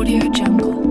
Audio Jungle.